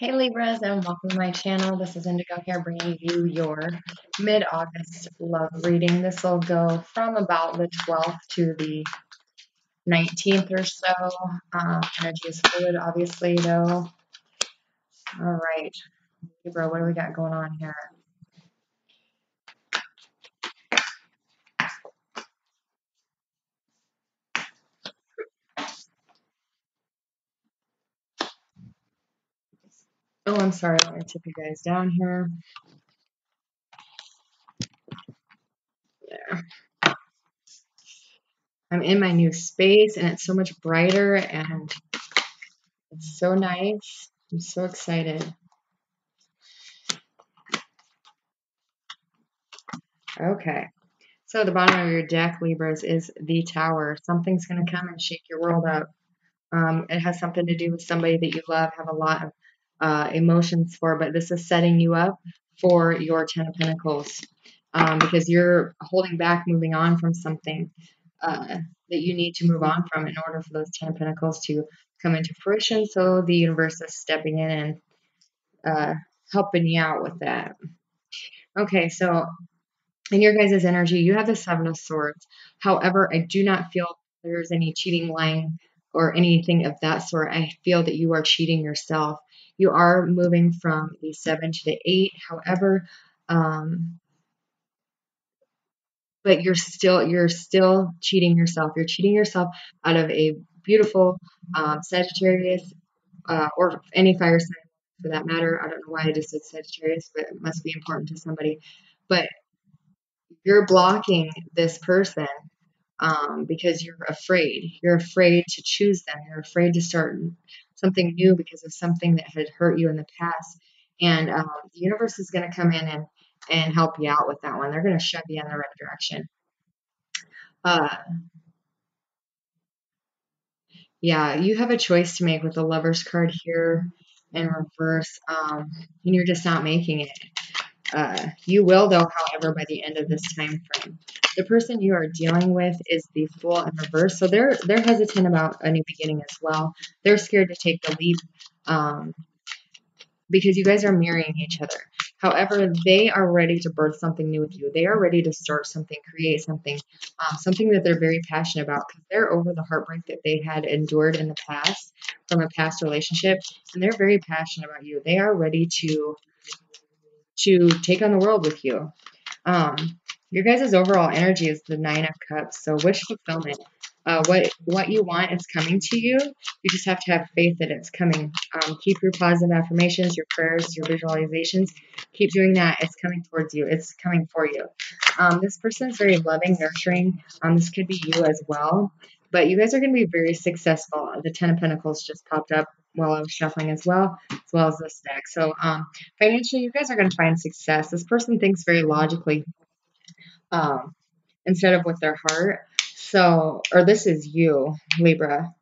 Hey Libras and welcome to my channel. This is Indigo here bringing you your mid-August love reading. This will go from about the 12th to the 19th or so. Um, energy is fluid obviously though. All right, Libra, what do we got going on here? Oh, I'm sorry. Let me tip you guys down here. There. I'm in my new space and it's so much brighter and it's so nice. I'm so excited. Okay. So the bottom of your deck, Libras, is the tower. Something's going to come and shake your world up. Um, it has something to do with somebody that you love, have a lot of uh, emotions for, but this is setting you up for your Ten of Pentacles um, because you're holding back, moving on from something uh, that you need to move on from in order for those Ten of Pentacles to come into fruition. So the universe is stepping in and uh, helping you out with that. Okay, so in your guys' energy, you have the Seven of Swords. However, I do not feel there's any cheating, lying, or anything of that sort. I feel that you are cheating yourself you are moving from the seven to the eight. However, um, but you're still you're still cheating yourself. You're cheating yourself out of a beautiful um, Sagittarius uh, or any fire sign for that matter. I don't know why I just said Sagittarius, but it must be important to somebody. But you're blocking this person um, because you're afraid. You're afraid to choose them. You're afraid to start something new because of something that had hurt you in the past. And um, the universe is going to come in and, and help you out with that one. They're going to shove you in the right direction. Uh, yeah, you have a choice to make with the lover's card here in reverse, um, and you're just not making it. Uh, you will, though, however, by the end of this time frame. The person you are dealing with is the Fool in reverse, so they're they're hesitant about a new beginning as well. They're scared to take the leap um, because you guys are mirroring each other. However, they are ready to birth something new with you. They are ready to start something, create something, um, something that they're very passionate about because they're over the heartbreak that they had endured in the past from a past relationship, and they're very passionate about you. They are ready to to take on the world with you. Um, your guys' overall energy is the Nine of Cups, so wish fulfillment. Uh, what what you want is coming to you. You just have to have faith that it's coming. Um, keep your positive affirmations, your prayers, your visualizations. Keep doing that. It's coming towards you. It's coming for you. Um, this person is very loving, nurturing. Um, this could be you as well. But you guys are going to be very successful. The Ten of Pentacles just popped up while I was shuffling as well, as well as this deck. So um, financially, you guys are going to find success. This person thinks very logically um, instead of with their heart. So, or this is you, Libra.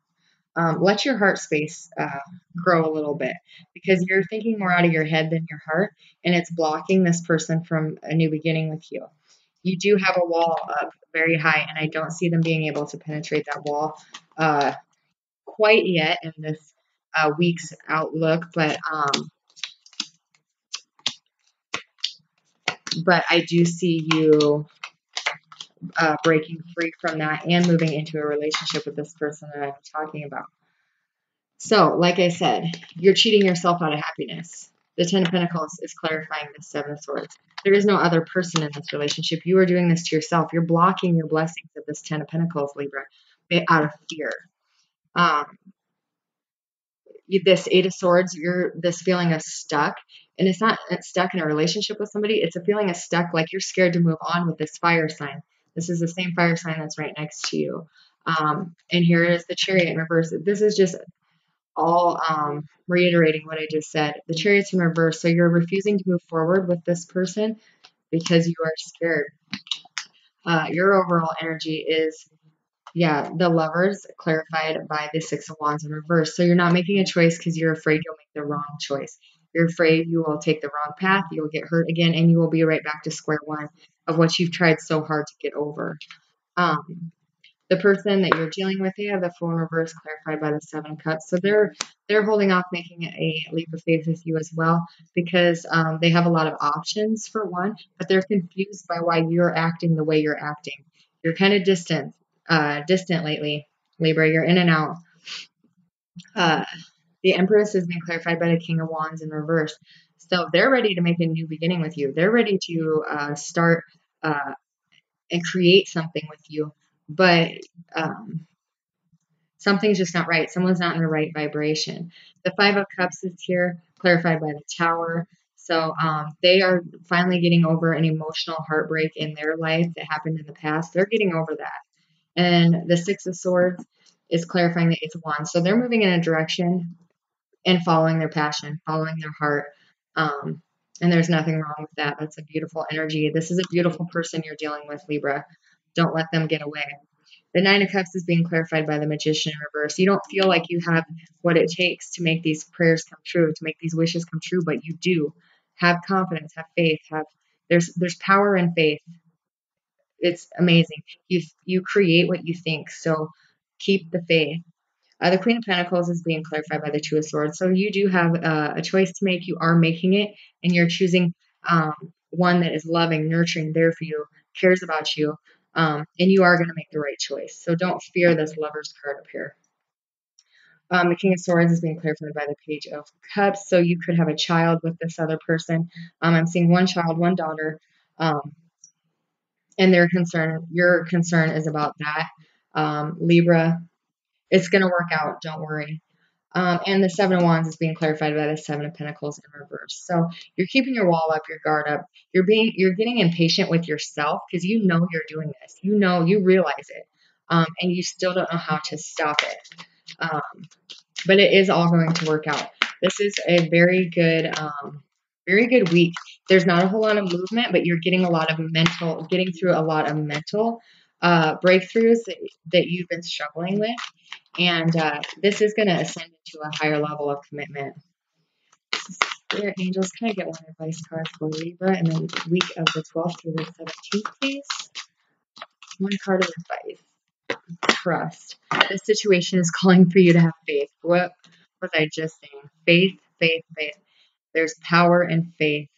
Um, let your heart space uh, grow a little bit because you're thinking more out of your head than your heart, and it's blocking this person from a new beginning with you. You do have a wall up very high, and I don't see them being able to penetrate that wall uh, quite yet in this uh, week's outlook, but um, but I do see you uh, breaking free from that and moving into a relationship with this person that I'm talking about. So, like I said, you're cheating yourself out of happiness. The Ten of Pentacles is clarifying the Seven of Swords. There is no other person in this relationship. You are doing this to yourself. You're blocking your blessings of this Ten of Pentacles, Libra, out of fear. Um, this Eight of Swords, you're this feeling of stuck. And it's not stuck in a relationship with somebody, it's a feeling of stuck, like you're scared to move on with this fire sign. This is the same fire sign that's right next to you. Um, and here is the chariot in reverse. This is just all um, reiterating what I just said. The chariot's in reverse, so you're refusing to move forward with this person because you are scared. Uh, your overall energy is yeah, the lovers clarified by the Six of Wands in reverse. So you're not making a choice because you're afraid you'll make the wrong choice. You're afraid you will take the wrong path, you'll get hurt again, and you will be right back to square one of what you've tried so hard to get over. Um, the person that you're dealing with, they have the Fool reverse clarified by the seven cups. So they're they're holding off making a leap of faith with you as well because um, they have a lot of options for one, but they're confused by why you're acting the way you're acting. You're kind of distant, uh, distant lately, Libra. You're in and out. Uh, the Empress has been clarified by the King of Wands in reverse. So they're ready to make a new beginning with you. They're ready to uh, start uh, and create something with you. But um, something's just not right. Someone's not in the right vibration. The Five of Cups is here, clarified by the Tower. So um, they are finally getting over an emotional heartbreak in their life that happened in the past. They're getting over that. And the Six of Swords is clarifying the Eight of Wands. So they're moving in a direction and following their passion, following their heart. Um, and there's nothing wrong with that. That's a beautiful energy. This is a beautiful person you're dealing with, Libra. Don't let them get away. The Nine of Cups is being clarified by the Magician in reverse. You don't feel like you have what it takes to make these prayers come true, to make these wishes come true, but you do. Have confidence, have faith, have there's there's power in faith. It's amazing. You you create what you think. So keep the faith. Uh, the Queen of Pentacles is being clarified by the Two of Swords. So you do have uh, a choice to make. You are making it, and you're choosing um, one that is loving, nurturing, there for you, cares about you, um, and you are going to make the right choice. So don't fear this Lover's card up here. Um, the King of Swords is being clarified by the Page of Cups. So you could have a child with this other person. Um, I'm seeing one child, one daughter, um, and their concern, your concern is about that. Um, Libra, it's going to work out. Don't worry. Um, and the Seven of Wands is being clarified by the Seven of Pentacles in reverse. So you're keeping your wall up, your guard up. You're being, you're getting impatient with yourself because you know you're doing this. You know, you realize it, um, and you still don't know how to stop it. Um, but it is all going to work out. This is a very good, um, very good week. There's not a whole lot of movement, but you're getting a lot of mental, getting through a lot of mental uh, breakthroughs that, that you've been struggling with. And uh, this is going to ascend to a higher level of commitment. Spirit angels, can I get one advice card for Libra in the week of the 12th through the 17th, please? One card of advice. Trust. This situation is calling for you to have faith. What was I just saying? Faith, faith, faith. There's power in faith.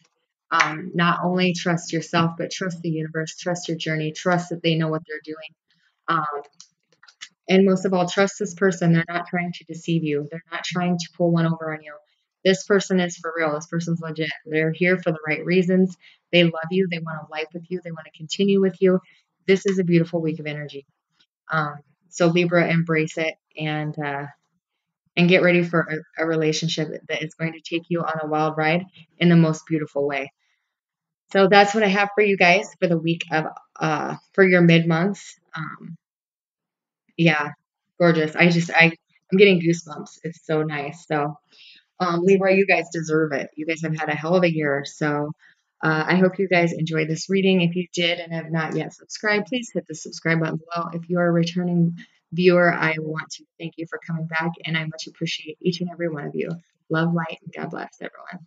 Um, not only trust yourself, but trust the universe, trust your journey, trust that they know what they're doing. Um, and most of all, trust this person. They're not trying to deceive you, they're not trying to pull one over on you. This person is for real. This person's legit. They're here for the right reasons. They love you. They want to life with you. They want to continue with you. This is a beautiful week of energy. Um, so Libra, embrace it and uh, and get ready for a, a relationship that is going to take you on a wild ride in the most beautiful way. So that's what I have for you guys for the week of uh, for your mid months. Um, yeah, gorgeous. I just I I'm getting goosebumps. It's so nice. So um, Libra, you guys deserve it. You guys have had a hell of a year. So uh, I hope you guys enjoyed this reading. If you did and have not yet subscribed, please hit the subscribe button below. If you are a returning viewer, I want to thank you for coming back, and I much appreciate each and every one of you. Love, light, and God bless everyone.